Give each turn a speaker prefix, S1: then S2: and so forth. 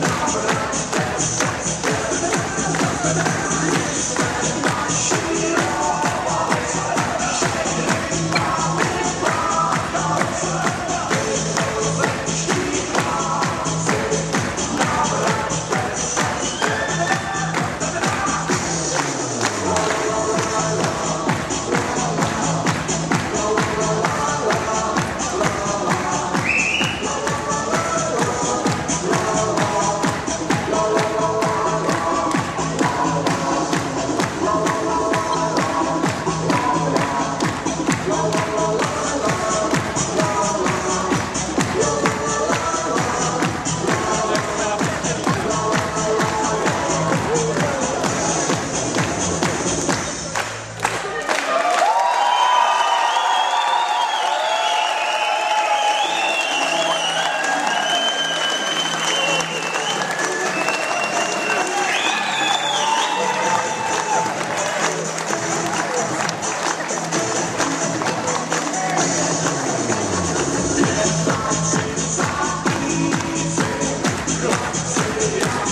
S1: Yeah. Yeah.